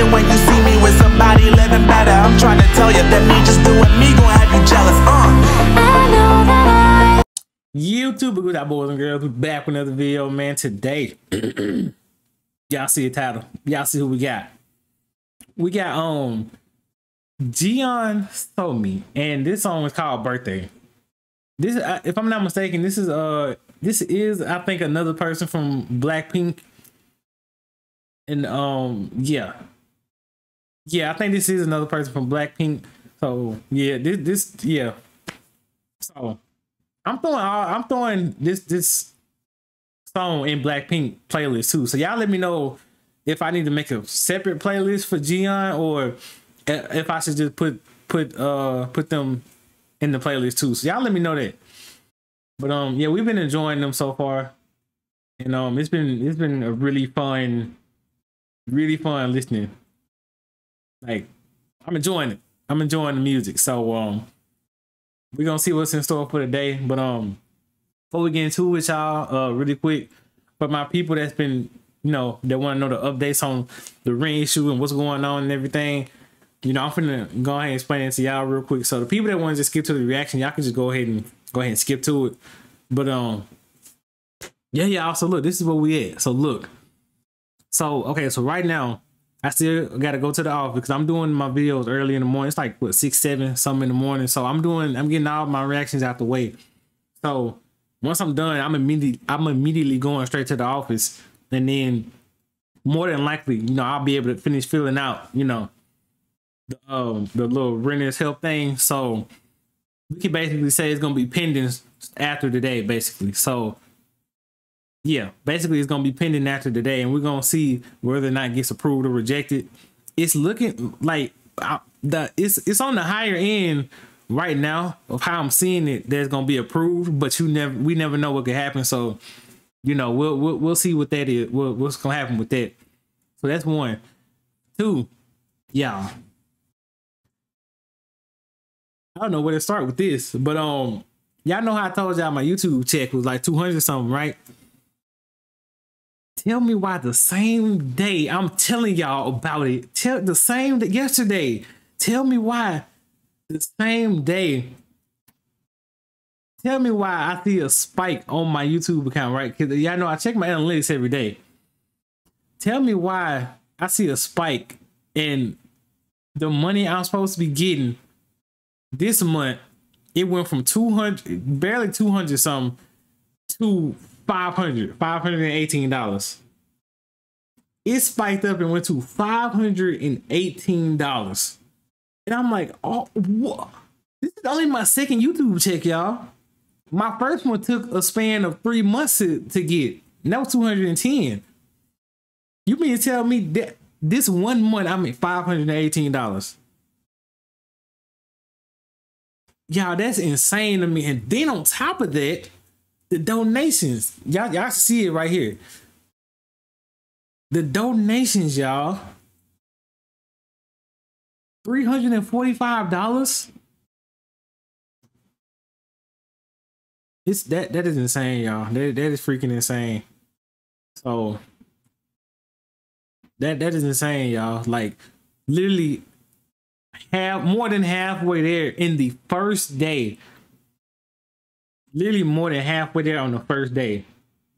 it when you see me with somebody living better. I'm trying to tell you that me just doing me gon' have you jealous. Uh. I know that I YouTube, good boys and girls. We back with another video, man. Today, y'all see the title. Y'all see who we got. We got um Jeon Somi, and this song is called Birthday. This, uh, if I'm not mistaken, this is uh this is I think another person from Blackpink, and um yeah, yeah I think this is another person from Blackpink. So yeah, this this yeah. So I'm throwing all, I'm throwing this this song in Blackpink playlist too. So y'all let me know if I need to make a separate playlist for Jeon or if I should just put put uh put them in the playlist too. So y'all let me know that. But um yeah, we've been enjoying them so far. And um it's been it's been a really fun really fun listening. Like I'm enjoying it. I'm enjoying the music. So um we're gonna see what's in store for today. But um before we get into it, y'all, uh really quick, for my people that's been, you know, that want to know the updates on the ring issue and what's going on and everything. You know, I'm finna go ahead and explain it to y'all real quick. So the people that want to just skip to the reaction, y'all can just go ahead and go ahead and skip to it. But um yeah, yeah, so look, this is where we at. So look. So okay, so right now I still gotta go to the office because I'm doing my videos early in the morning. It's like what six, seven, something in the morning. So I'm doing, I'm getting all my reactions out the way. So once I'm done, I'm immediately, I'm immediately going straight to the office, and then more than likely, you know, I'll be able to finish filling out, you know, the um the little renters help thing. So we can basically say it's gonna be pending after today, basically. So yeah, basically it's gonna be pending after today, and we're gonna see whether or not it gets approved or rejected. It's looking like uh, the it's it's on the higher end right now of how I'm seeing it. That's gonna be approved, but you never we never know what could happen. So you know we'll we'll, we'll see what that is. What, what's gonna happen with that? So that's one. Two, yeah. I don't know where to start with this, but um, y'all know how I told y'all my YouTube check was like 200 something, right? Tell me why the same day I'm telling y'all about it. Tell the same day yesterday. Tell me why the same day. Tell me why I see a spike on my YouTube account, right? Because y'all know I check my analytics every day. Tell me why I see a spike in the money I'm supposed to be getting this month. It went from 200, barely 200 something to 500 $518 it spiked up and went to $518 and i'm like oh what this is only my second youtube check y'all. My first one took a span of three months to, to get. And that was 210 you mean to tell me that this one month i made $518 y'all that's insane to me. And then on top of that the donations. Y'all, y'all see it right here. The donations, y'all. $345. It's that that is insane, y'all. That that is freaking insane. So that that is insane, y'all. Like literally half more than halfway there in the first day literally more than halfway there on the first day.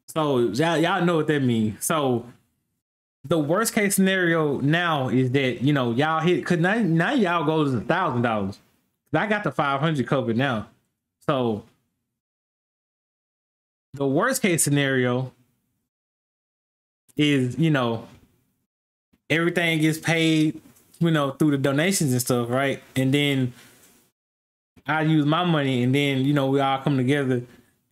So y'all, y'all know what that means. So the worst case scenario now is that you know y'all hit because now, now y'all goes a thousand dollars. I got the five hundred covered now. So the worst case scenario is you know everything gets paid you know through the donations and stuff right and then I use my money, and then you know we all come together,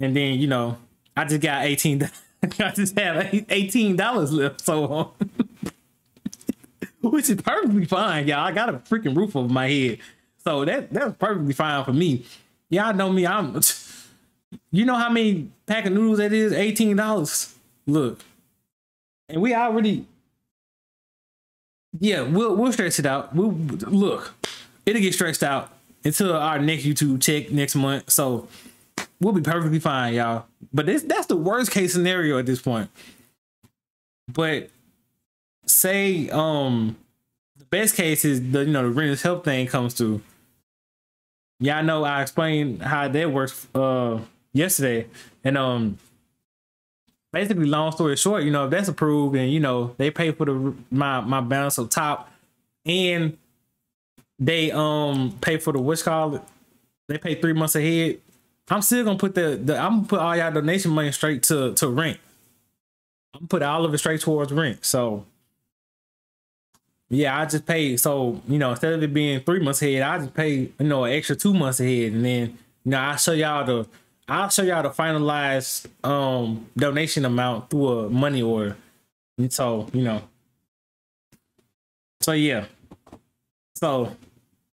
and then you know I just got eighteen. I just have eighteen dollars left, so which is perfectly fine, y'all. I got a freaking roof over my head, so that that's perfectly fine for me. Y'all know me. I'm. You know how many pack of noodles that is? Eighteen dollars. Look, and we already. Yeah, we'll we'll stretch it out. We'll look. It'll get stretched out until our next YouTube check next month. So we'll be perfectly fine, y'all. But this that's the worst case scenario at this point. But say um the best case is the you know the renters help thing comes through. Y'all know I explained how that works uh yesterday. And um basically long story short, you know, if that's approved and you know they pay for the my my balance up top and they um pay for the what's called they pay three months ahead. I'm still gonna put the, the I'm gonna put all y'all donation money straight to to rent. I'm gonna put all of it straight towards rent. So yeah, I just pay. So you know, instead of it being three months ahead, I just pay you know an extra two months ahead, and then you know I show y'all the I'll show y'all the finalized um donation amount through a money order. And so you know, so yeah, so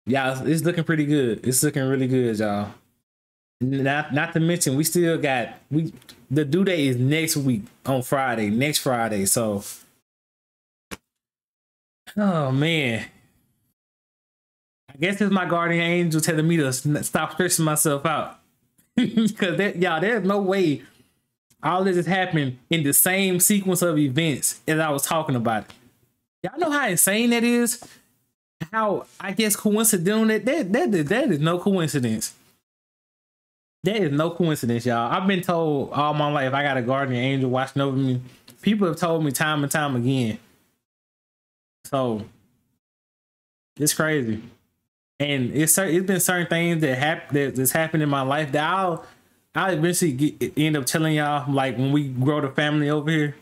yeah, it's looking pretty good. It's looking really good, y'all. Not not to mention we still got we the due date is next week on Friday, next Friday. So Oh man. I guess it's my guardian angel telling me to stop stressing myself out. Because that y'all, there's no way all this is happening in the same sequence of events as I was talking about. Y'all know how insane that is? How I guess coincidental that that that, that is no coincidence. That is no coincidence, y'all. I've been told all my life I got a guardian angel watching over me. People have told me time and time again so it's crazy, and it's it's been certain things that happen that that's happened in my life that I'll I'll eventually get, end up telling y'all like when we grow the family over here.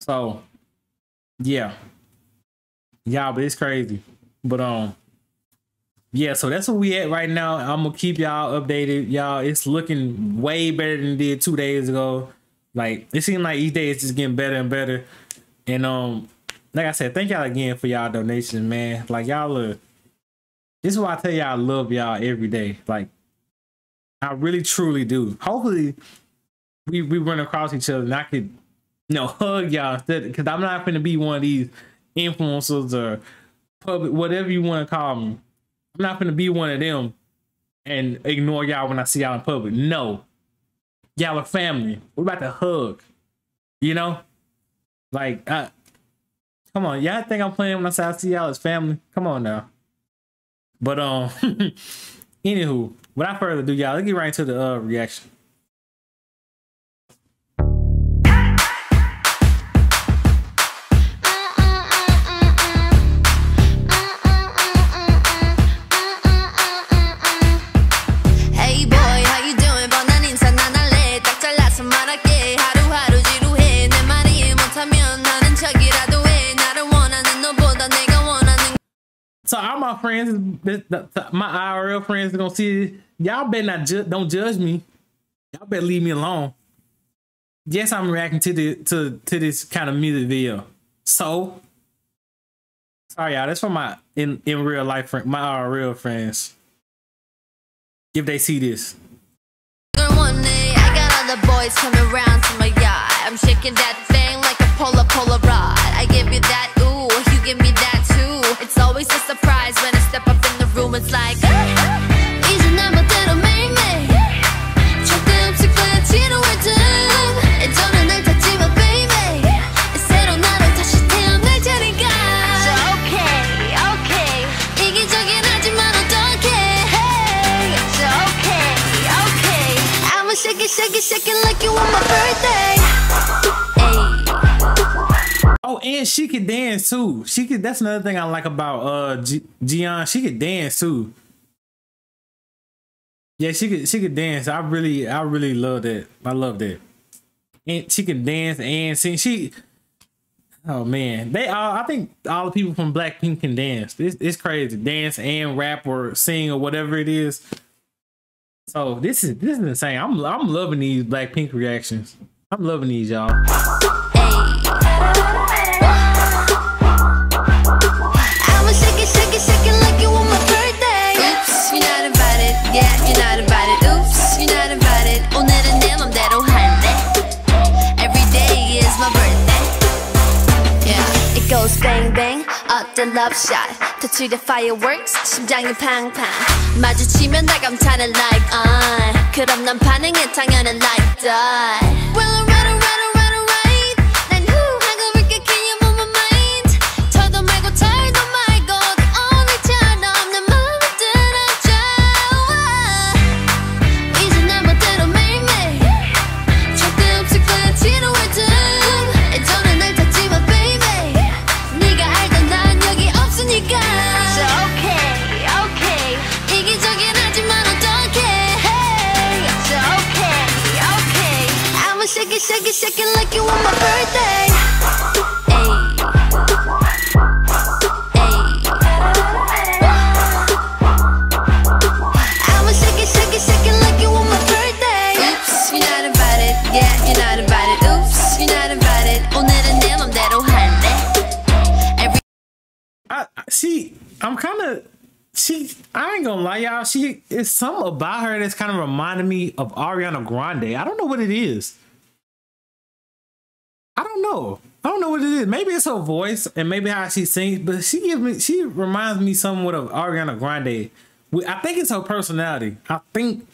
So yeah, yeah, but it's crazy. But um, yeah, so that's where we at right now. I'm gonna keep y'all updated, y'all. It's looking way better than it did two days ago. Like it seems like each day is just getting better and better. And um, like I said, thank y'all again for y'all donations, man. Like y'all are this is why I tell y'all I love y'all every day. Like I really truly do. Hopefully we we run across each other and I could you know hug y'all instead because I'm not gonna be one of these influencers or public whatever you want to call me. I'm not gonna be one of them and ignore y'all when I see y'all in public. No. Y'all are family. We're about to hug. You know? Like I Come on, y'all think I'm playing when I say I see y'all as family? Come on now. But um, anywho, without further ado, y'all, let's get right into the uh, reaction. So all my friends, my IRL friends are gonna see y'all better not ju don't judge me. Y'all better leave me alone. Yes, I'm reacting to the to to this kind of music video. So sorry y'all, that's for my in in real life friend, my IRL friends. If they see this. I'm shaking that thing like a polar. I give you that ooh, you give me that it's always a surprise when I step up in the room. It's like she could dance too. She could. That's another thing I like about uh Jeon. She could dance too. Yeah, she could. She could dance. I really, I really love that. I love that. And she can dance and sing. She. Oh man, they all. I think all the people from Blackpink can dance. It's, it's crazy. Dance and rap or sing or whatever it is. So this is this is insane. I'm I'm loving these Blackpink reactions. I'm loving these y'all. love shot 터치의 fireworks 심장이 팡팡 마주치면 나 감탄을 like uh 그럼 난 반응해 당연한 like that Well alright alright she I ain't gonna lie, y'all. She it's something about her that's kind of reminding me of Ariana Grande. I don't know what it is. I don't know. I don't know what it is. Maybe it's her voice and maybe how she sings, but she gives me she reminds me somewhat of Ariana Grande. I think it's her personality. I think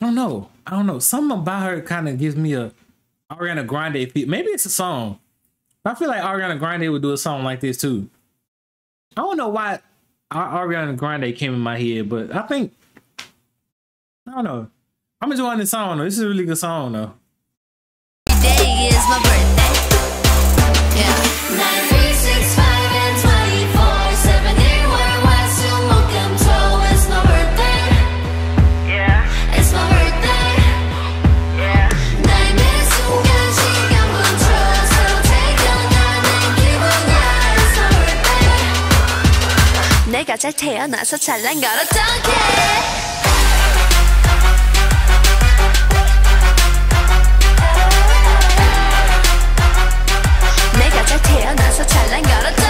I don't know. I don't know. Something about her kind of gives me a Ariana Grande feel. Maybe it's a song. I feel like Ariana Grande would do a song like this too. I don't know why Ariana Grande came in my head, but I think I don't know. I'm enjoying this song though. This is a really good song though. Today is my birthday. Yeah. 내가 잘 태어나서 잘난 걸 어떡해. 내가 잘 태어나서 잘난 걸어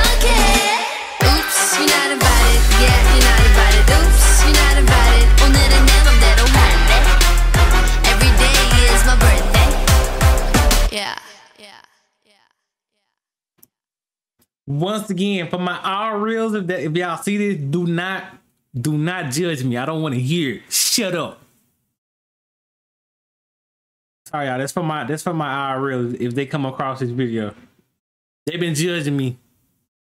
Once again, for my all reels, if, that, if y'all see this, do not do not judge me. I don't want to hear it. Shut up. Sorry, y'all. That's for my that's for my IRL. If they come across this video, they've been judging me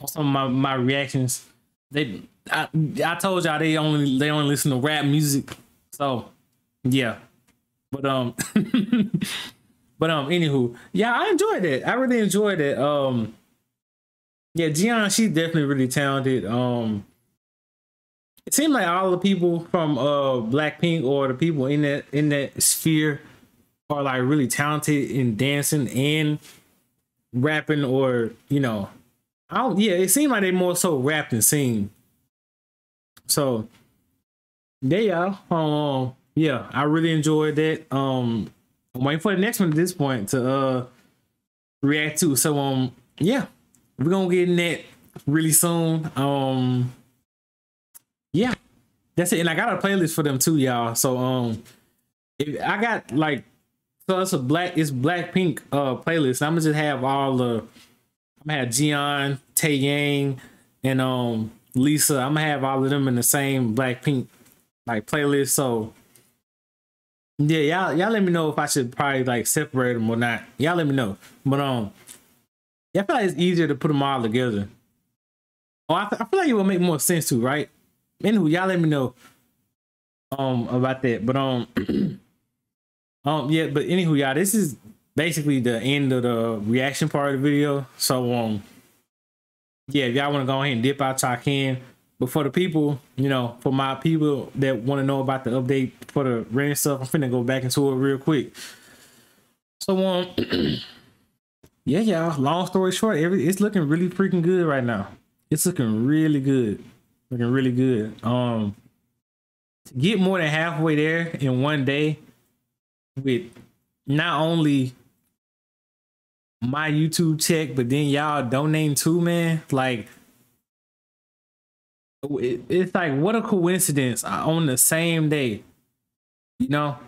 on some of my, my reactions. They I, I told y'all they only they only listen to rap music. So yeah. But um but um anywho, yeah, I enjoyed it. I really enjoyed it. Um yeah, Jeon, she's definitely really talented. Um it seemed like all the people from uh Blackpink or the people in that in that sphere are like really talented in dancing and rapping or you know I don't yeah, it seemed like they more so rap and sing. So there y'all. Um yeah, I really enjoyed that. Um I'm waiting for the next one at this point to uh react to. So um yeah, we're gonna get in that really soon. Um yeah, that's it. And I got a playlist for them too, y'all. So um if I got like so it's a black it's Blackpink uh playlist. I'm gonna just have all the I'm gonna have Jeon, Taeyang, and um Lisa. I'm gonna have all of them in the same Blackpink like playlist. So yeah, y'all y'all let me know if I should probably like separate them or not. Y'all let me know. But um, yeah, I feel like it's easier to put them all together. Oh, I, I feel like it would make more sense too, right? Anywho, y'all let me know um about that. But um, um yeah, but anywho, y'all, this is basically the end of the reaction part of the video. So um, yeah, if y'all want to go ahead and dip out, y'all can. But for the people, you know, for my people that want to know about the update for the rain stuff, I'm finna go back into it real quick. So um, yeah, y'all. Long story short, every it's looking really freaking good right now. It's looking really good, looking really good. Um, to get more than halfway there in one day with not only my YouTube check, but then y'all donating too, man. Like it- it's like what a coincidence uh, on the same day you know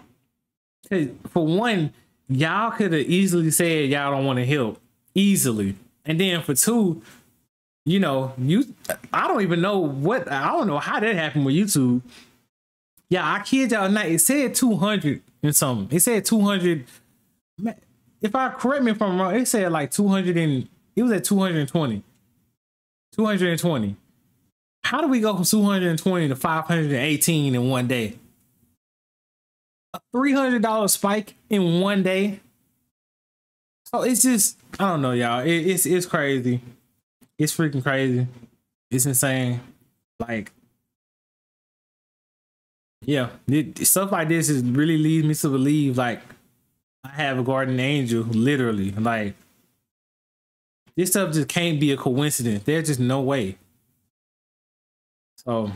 for one y'all could have easily said y'all don't want to help easily. And then for two you know you i don't even know what i don't know how that happened with youtube. Yeah i kid y'all not it said 200 and something. It said 200 if i correct me if i'm wrong it said like 200 and it was at 220 220 how do we go from 220 to 518 in one day? A $300 spike in one day. So it's just, I don't know, y'all. It, it's it's crazy. It's freaking crazy. It's insane. Like, yeah, it, stuff like this is really leads me to believe like I have a guardian angel, literally. Like, this stuff just can't be a coincidence. There's just no way. So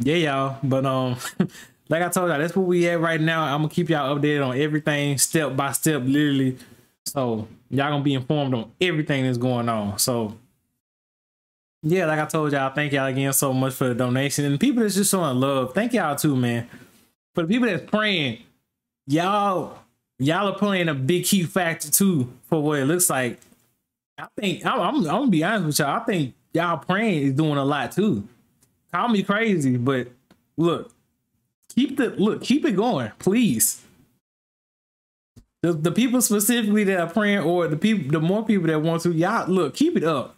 yeah, y'all. But um, like I told y'all, that's where we at right now. I'm gonna keep y'all updated on everything, step by step, literally. So y'all gonna be informed on everything that's going on. So yeah, like I told y'all, thank y'all again so much for the donation and people that's just showing love. Thank y'all too, man. For the people that's praying, y'all, y'all are playing a big key factor too for what it looks like. I think I'm, I'm, I'm gonna be honest with y'all. I think y'all praying is doing a lot too. Call me crazy, but look, keep the look, keep it going, please. The, the people specifically that are praying, or the people, the more people that want to, y'all look, keep it up.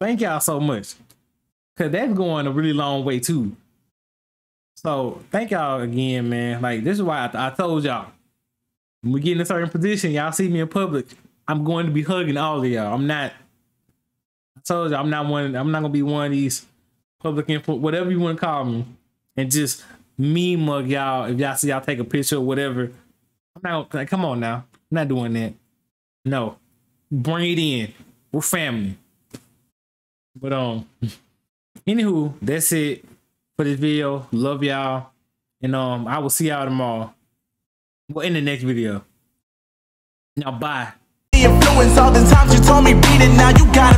Thank y'all so much. Cause that's going a really long way too. So thank y'all again, man. Like this is why I, I told y'all. When we get in a certain position, y'all see me in public, I'm going to be hugging all of y'all. I'm not. I told you I'm not one. I'm not gonna be one of these public info, whatever you want to call me, and just me mug y'all. If y'all see y'all take a picture or whatever, I'm not. Like, come on now, I'm not doing that. No, bring it in. We're family. But um, anywho, that's it for this video. Love y'all, and um, I will see y'all tomorrow. Well, in the next video. Now, bye. influence all the times you told me beat it now you gotta